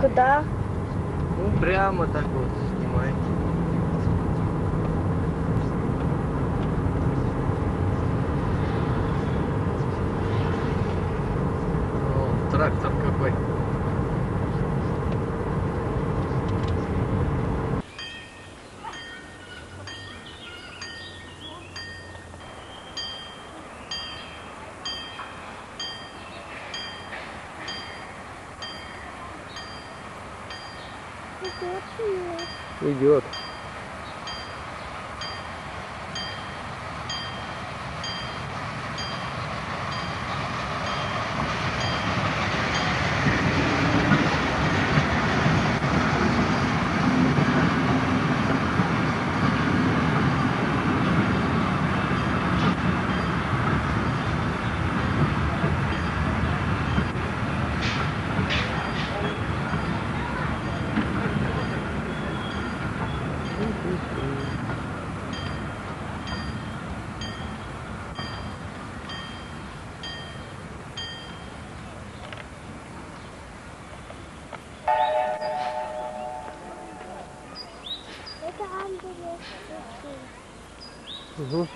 Куда? Ну прямо так вот снимай. Идет. 嗯哼。